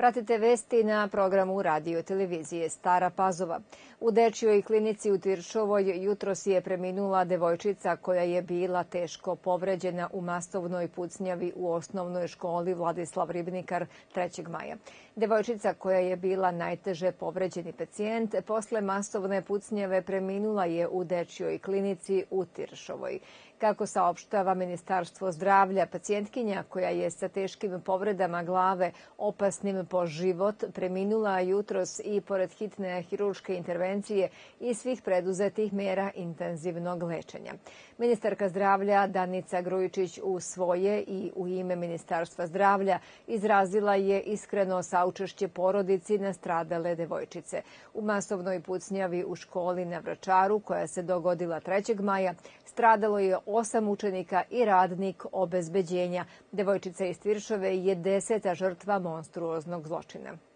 Pratite vesti na programu radio televizije Stara Pazova. U dečjoj klinici u Tiršovoj jutros je preminula devojčica koja je bila teško povređena u masovnoj pucnjavi u osnovnoj školi Vladislav Ribnikar 3. maja. Devojčica koja je bila najteže povređeni pacijent posle masovne pucnjave preminula je u dečjoj klinici u Tiršovoj. Kako saopštava Ministarstvo zdravlja, pacijentkinja koja je sa teškim povredama glave opasnim po život preminula jutros i pored hitne hiruške intervencije i svih preduzetih mera intenzivnog lečenja. Ministarka zdravlja Danica Grujičić u svoje i u ime Ministarstva zdravlja izrazila je iskreno saučešće porodici nastradale devojčice. U masovnoj pucnjavi u školi na Vračaru, koja se dogodila 3. maja, stradalo je osam učenika i radnik obezbeđenja. Devojčica iz Tviršove je deseta žrtva monstruoznog zločina.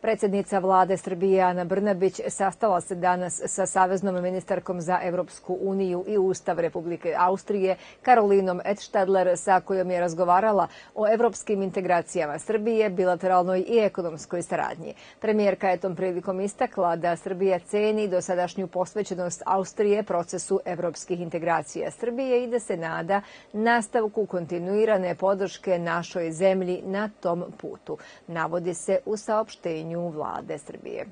Predsednica vlade Srbije Ana Brnabić sastala se danas sa saveznom ministarkom za Evropsku uniju i Ustav Republike Austrije Karolinom Edštadler sa kojom je razgovarala o evropskim integracijama Srbije, bilateralnoj i ekonomskoj saradnji. Premijerka je tom prilikom istakla da Srbija ceni dosadašnju posvećenost Austrije procesu evropskih integracija Srbije i da se nada nastavku kontinuirane podrške našoj zemlji na tom putu. Navodi se u saopštenju saopštenju vlade Srbije.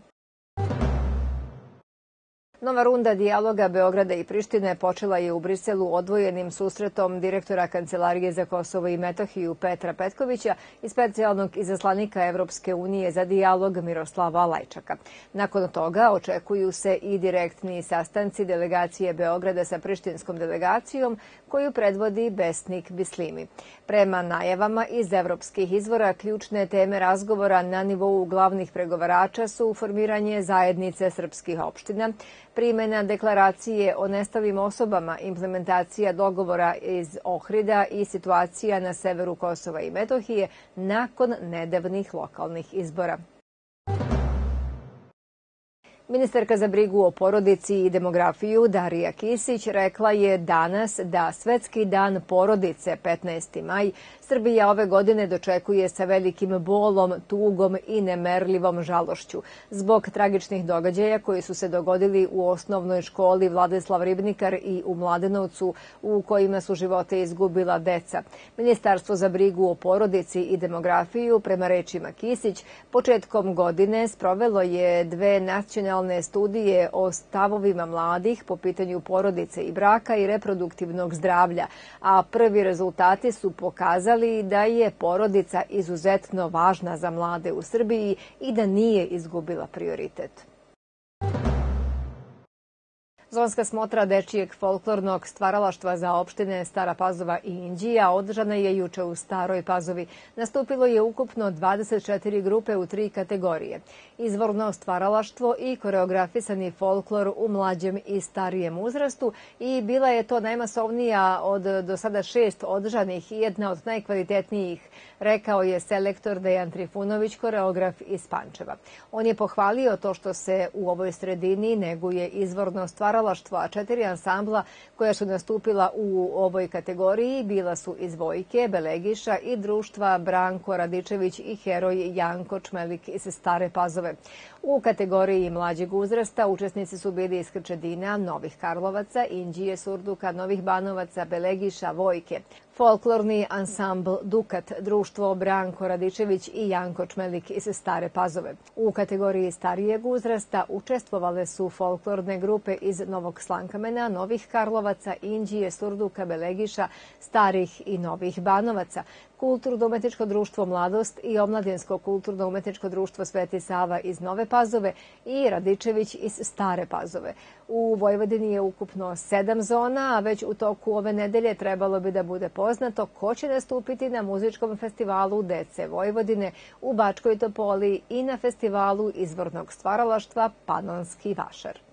Nova runda dijaloga Beograda i Prištine počela je u Briselu odvojenim susretom direktora Kancelarije za Kosovo i Metohiju Petra Petkovića i specijalnog izaslanika Evropske unije za dijalog Miroslava Lajčaka. Nakon toga očekuju se i direktni sastanci delegacije Beograda sa prištinskom delegacijom koju predvodi Besnik Bislimi. Prema najavama iz evropskih izvora, ključne teme razgovora na nivou glavnih pregovarača su formiranje zajednice srpskih opština, primena deklaracije o nestalim osobama, implementacija dogovora iz Ohrida i situacija na severu Kosova i Metohije nakon nedavnih lokalnih izbora. Ministarka za brigu o porodici i demografiju Darija Kisić rekla je danas da Svetski dan porodice 15. maj Srbija ove godine dočekuje sa velikim bolom, tugom i nemerljivom žalošću zbog tragičnih događaja koji su se dogodili u osnovnoj školi Vladislav Ribnikar i u Mladenovcu u kojima su živote izgubila deca. Ministarstvo za brigu o porodici i demografiju, prema rečima Kisić, početkom godine sprovelo je dve nacionalne studije o stavovima mladih po pitanju porodice i braka i reproduktivnog zdravlja, a prvi rezultati su pokazali pokazali da je porodica izuzetno važna za mlade u Srbiji i da nije izgubila prioritet. Zonska smotra dečijeg folklornog stvaralaštva za opštine Stara Pazova i Indija održana je juče u Staroj Pazovi. Nastupilo je ukupno 24 grupe u tri kategorije. Izvorno stvaralaštvo i koreografisani folklor u mlađem i starijem uzrastu i bila je to najmasovnija od do sada šest održanih i jedna od najkvalitetnijih, rekao je selektor Dejan Trifunović, koreograf iz Pančeva. On je pohvalio to što se u ovoj sredini neguje izvorno stvaralaštvo stvaralaštvo, a četiri ansambla koja su nastupila u ovoj kategoriji bila su iz Vojke, Belegiša i društva Branko Radičević i heroj Janko Čmelik iz Stare Pazove. U kategoriji mlađeg uzrasta učesnici su bili iz Krčedina, Novih Karlovaca, Inđije, Surduka, Novih Banovaca, Belegiša, Vojke folklorni ansambl Dukat, društvo Branko Radičević i Janko Čmelik iz Stare Pazove. U kategoriji starijeg uzrasta učestvovale su folklorne grupe iz Novog Slankamena, Novih Karlovaca, Inđije, Surduka, Belegiša, Starih i Novih Banovaca, Kulturno-umetničko društvo Mladost i Omladinsko kulturno-umetničko društvo Sveti Sava iz Nove Pazove i Radičević iz Stare Pazove. U Vojvodini je ukupno sedam zona, a već u toku ove nedelje trebalo bi da bude poznato ko će nastupiti na muzičkom festivalu Dece Vojvodine u Bačkoj Topoli i na festivalu izvornog stvaralaštva Panonski Vašar.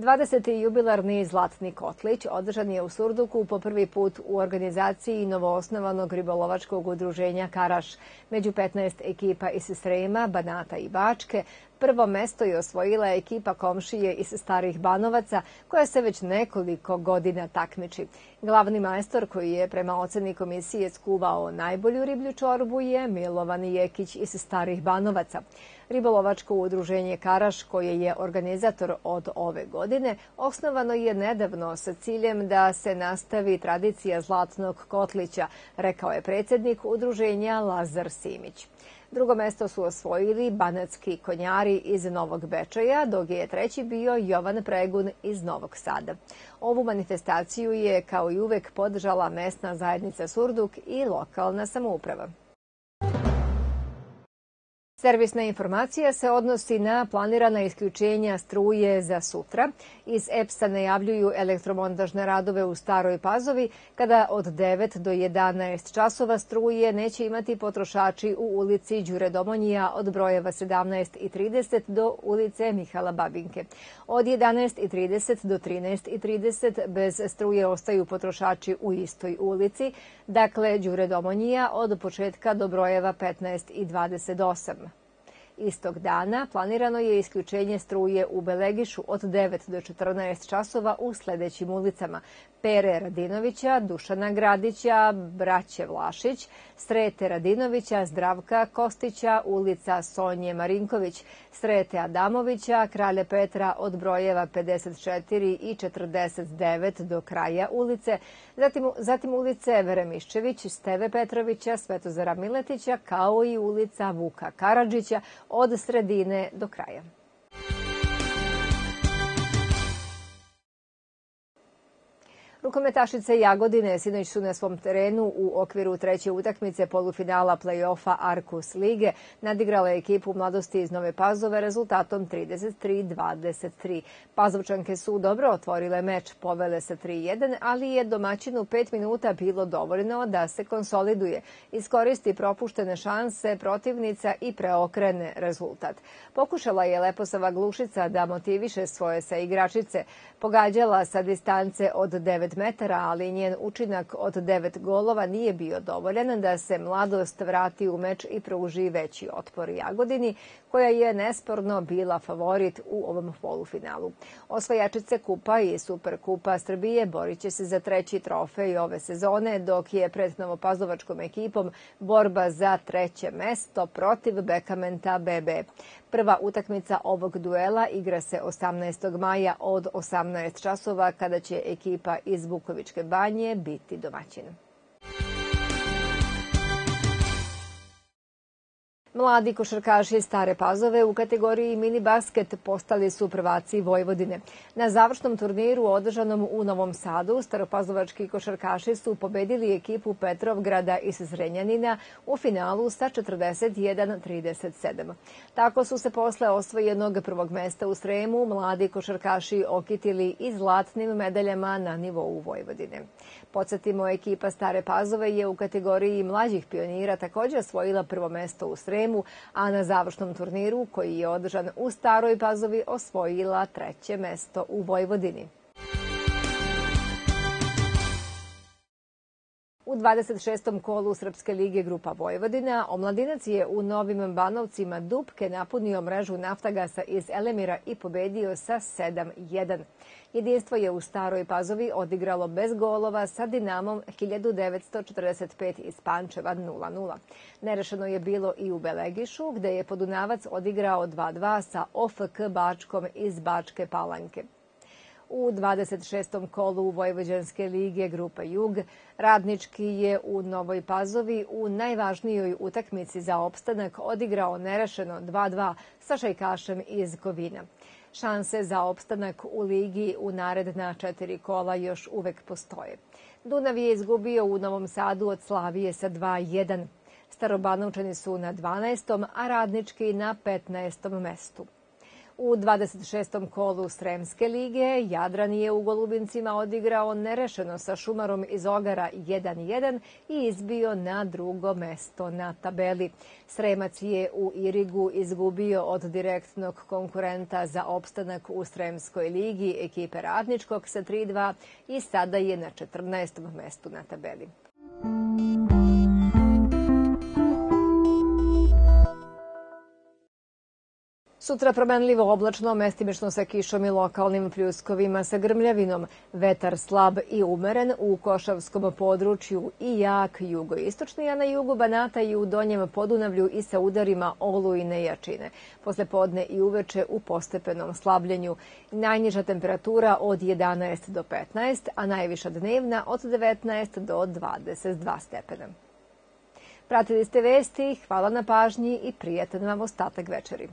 20. jubilarni Zlatni kotlić održan je u Surduku po prvi put u organizaciji novoosnovanog ribolovačkog udruženja Karaš. Među 15 ekipa iz Srema, Banata i Bačke Prvo mesto je osvojila ekipa komšije iz Starih Banovaca, koja se već nekoliko godina takmiči. Glavni majstor koji je prema oceni komisije skuvao najbolju riblju čorbu je Milovan Jekić iz Starih Banovaca. Ribolovačko udruženje Karaš, koje je organizator od ove godine, osnovano je nedavno sa ciljem da se nastavi tradicija Zlatnog kotlića, rekao je predsednik udruženja Lazar Simić. Drugo mesto su osvojili banatski konjari iz Novog Bečaja, dok je treći bio Jovan Pregun iz Novog Sada. Ovu manifestaciju je kao i uvek podržala mesna zajednica Surduk i lokalna samouprava. Servisna informacija se odnosi na planirana isključenja struje za sutra. Iz EPS-a najavljuju elektromontažne radove u Staroj Pazovi, kada od 9 do 11 časova struje neće imati potrošači u ulici Đure Domonija od brojeva 17 i 30 do ulice Mihala Babinke. Od 11 i 30 do 13 i 30 bez struje ostaju potrošači u istoj ulici, dakle Đure Domonija od početka do brojeva 15 i 28. Istog dana planirano je isključenje struje u Belegišu od 9 do 14 časova u sledećim ulicama. Pere Radinovića, Dušana Gradića, Braće Vlašić, Srete Radinovića, Zdravka Kostića, ulica Sonje Marinković, Srete Adamovića, Kralje Petra od brojeva 54 i 49 do kraja ulice, zatim, zatim ulice Evere Miščević, Steve Petrovića, Svetozara Miletića, kao i ulica Vuka Karadžića od sredine do kraja. Rukometašice Jagodine sinoć su na svom terenu u okviru treće utakmice polufinala play-offa Arkus Lige nadigrale ekipu mladosti iz Nove Pazove rezultatom 33-23. Pazovčanke su dobro otvorile meč, povele sa 3-1, ali je domaćinu pet minuta bilo dovoljno da se konsoliduje, iskoristi propuštene šanse protivnica i preokrene rezultat. Pokušala je Leposava Glušica da motiviše svoje sa igračice, pogađala sa distance od 9 metara, ali njen učinak od 9 golova nije bio dovoljan da se mladost vrati u meč i pruži veći otpor Jagodini, koja je nesporno bila favorit u ovom polufinalu. Osvajačice Kupa i Superkupa Srbije borit će se za treći trofej ove sezone, dok je pred novopazovačkom ekipom borba za treće mesto protiv Bekamenta BB. Prva utakmica ovog duela igra se 18. maja od 18 časova kada će ekipa iz Vukovičke banje biti domaćin. Mladi košarkaši Stare Pazove u kategoriji mini basket postali su prvaci Vojvodine. Na završnom turniru održanom u Novom Sadu staropazovački košarkaši su pobedili ekipu Petrovgrada iz Zrenjanina u finalu sa 41-37. Tako su se posle osvojenog prvog mesta u Sremu mladi košarkaši okitili i zlatnim medaljama na nivou Vojvodine. Podsjetimo, ekipa Stare Pazove je u kategoriji mlađih pionira takođe osvojila prvo mesto u Sremu, a na završnom turniru, koji je održan u Staroj Pazovi, osvojila treće mesto u Vojvodini. U 26. kolu Srpske lige Grupa Vojvodina omladinac je u Novim Banovcima Dupke napunio mrežu Naftagasa iz Elemira i pobedio sa 7-1. Jedinstvo je u Staroj Pazovi odigralo bez golova sa Dinamom 1945 iz Pančeva 0-0. Nerešeno je bilo i u Belegišu, gde je Podunavac odigrao 2-2 sa OFK Bačkom iz Bačke Palanke. U 26. kolu Vojvođanske lige Grupa Jug Radnički je u Novoj Pazovi u najvažnijoj utakmici za opstanak odigrao nerešeno 2-2 sa Šajkašem iz Kovina. Šanse za opstanak u ligi u naredna četiri kola još uvek postoje. Dunav je izgubio u Novom Sadu od Slavije sa 2-1. Starobanovčani su na 12. a Radnički na 15. mestu. U 26. kolu Sremske lige Jadran je u Golubincima odigrao nerešeno sa Šumarom iz Ogara 1-1 i izbio na drugo mesto na tabeli. Sremac je u Irigu izgubio od direktnog konkurenta za opstanak u Sremskoj ligi ekipe Radničkog sa 3-2 i sada je na 14. mestu na tabeli. Sutra promenljivo oblačno, mestimično sa kišom i lokalnim pljuskovima sa grmljavinom. Vetar slab i umeren u Košavskom području i jak jugoistočni, a na jugu Banata i u Donjem Podunavlju i sa udarima olujne jačine. Posle podne i uveče u postepenom slabljenju. Najniža temperatura od 11 do 15, a najviša dnevna od 19 do 22 stepena. Pratili ste vesti, hvala na pažnji i prijatan vam ostatak večeri.